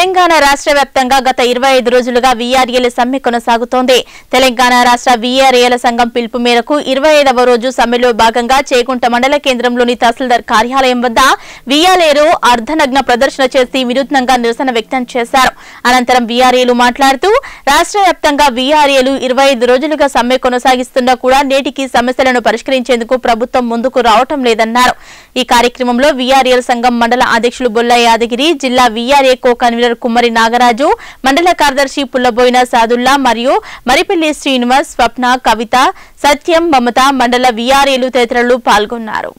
తెలంగాణ రాష్ట్ర వ్యాప్తంగా గత ఇరవై ఐదు రోజులుగా వీఆర్ఏల సమ్మె కొనసాగుతోంది. తెలంగాణ రాష్ట్ర వీఆర్ఏల సంఘం పిలుపు మేరకు ఇరవై ఐదవ రోజు సమ్మెలో భాగంగా చేకుంట మండల కేంద్రంలోని తహసీల్దార్ కార్యాలయం వద్ద వీఆర్ఏలు అర్ధనగ్న ప్రదర్శన చేసి వినూత్నంగా నిరసన వ్యక్తం చేశారు. అనంతరం వీఆర్ఏలు మాట్లాడుతూ రాష్ట్ర వ్యాప్తంగా వీఆర్ఏలు ఇరవై రోజులుగా సమ్మె కొనసాగిస్తున్నా కూడా నేటికి సమస్యలను పరిష్కరించేందుకు ప్రభుత్వం ముందుకు రావటం లేదన్నారు. ఈ కార్యక్రమంలో వీఆర్ఏల సంఘం మండల అధ్యక్షులు బొల్ల యాదగిరి జిల్లా వీఆర్ఏ కో కన్వీనర్ కుమ్మరి నాగరాజు మండల కార్యదర్శి పుల్లబోయిన సాదుల్లా మరియు మరిపల్లి శ్రీనివాస్ స్వప్న కవిత సత్యం మమత మండల వీఆర్ఏలు తదితరులు పాల్గొన్నారు.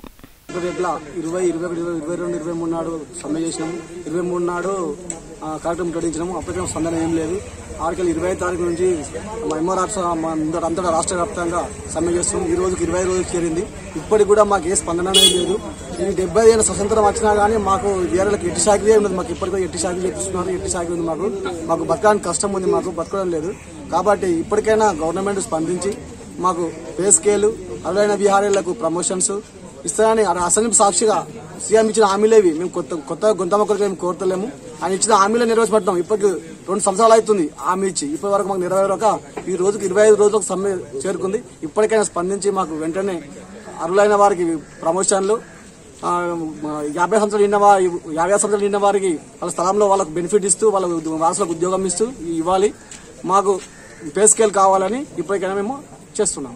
రేపుల ఇరవై ఇరవై ఒకటి ఇరవై ఇరవై రెండు ఇరవై మూడు నాడు సమ్మె చేసినాము. ఇరవై మూడు నాడు కార్యక్రమం ప్రకటించినాము. అప్పటికే స్పందన ఏం లేదు. ఆరుకెళ్ళి ఇరవై తారీఖు నుంచి మా ఎమ్మో అంతటా రాష్ట్ర వ్యాప్తంగా సమ్మె చేస్తున్నాం ఈ రోజుకి ఇరవై రోజులు చేరింది. ఇప్పటికి కూడా మాకు ఏ స్పందన అనేది లేదు. ఈ డెబ్బై ఏళ్ళ స్వతంత్రం వచ్చినా కానీ మాకు వేరేలకు ఎట్టి సాగిదే ఉన్నది. మాకు ఇప్పటికీ ఎట్టి సాగి చేపిస్తున్నారు. ఎట్టి సాగి ఉంది మాకు. మాకు బతకడానికి కష్టం ఉంది మాకు. బతకడం లేదు. కాబట్టి ఇప్పటికైనా గవర్నమెంట్ స్పందించి మాకు పే స్కేలు అరులైన విహారీలకు ప్రమోషన్స్ ఇస్తారని ఆ అసెంబ్లీ సాక్షిగా సీఎం ఇచ్చిన హామీలేవి. మేము కొత్త కొత్త గొంతమ్మ కొరకు మేము కోరతలేము. ఆయన ఇచ్చిన హామీలు నెరవేర్చబడ్డాం. ఇప్పటికి రెండు సంవత్సరాలు అవుతుంది హామీ ఇచ్చి. ఇప్పటి వరకు మాకు నెరవేరక ఈ రోజుకి ఇరవై ఐదు రోజులకు సమ్మె చేరుకుంది. ఇప్పటికైనా స్పందించి మాకు వెంటనే అరులైన వారికి ప్రమోషన్లు యాభై సంవత్సరాలు నిండిన వారి యాభై సంవత్సరాలు నిండిన వారికి వాళ్ళ స్థలంలో వాళ్ళకు బెనిఫిట్ ఇస్తూ వాళ్ళ వారసులకు ఉద్యోగం ఇస్తూ ఇవ్వాలి. మాకు పే స్కేల్ కావాలని ఇప్పటికైనా మేము చేస్తున్నాం.